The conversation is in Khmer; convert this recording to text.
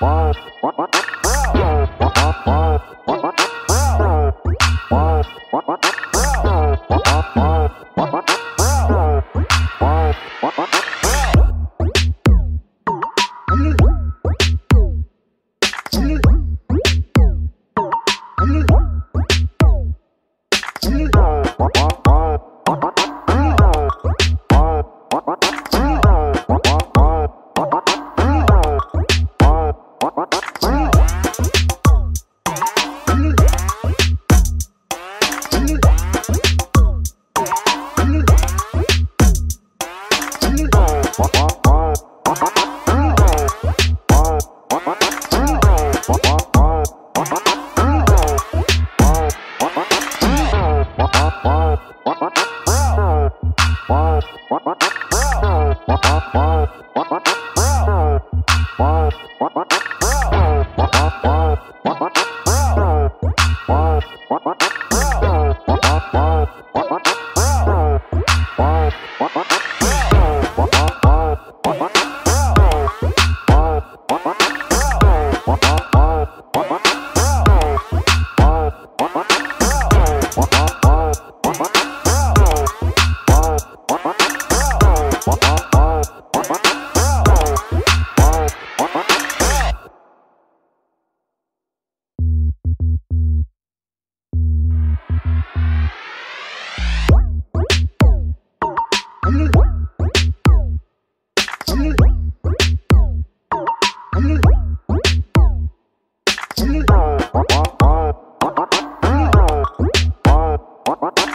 Wow. Thank you. Bro. What?